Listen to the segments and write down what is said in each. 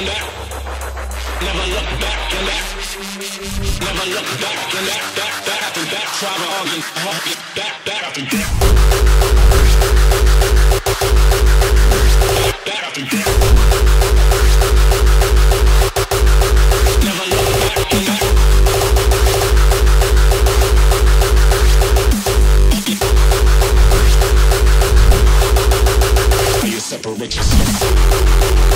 and back. Never look back and back. Never look back and back, back, back, after back. Try to argue, argue, back, back, after back. Back after back. Never look back and back. separate yourself.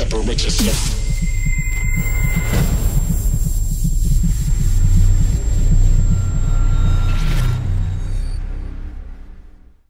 separate yourself.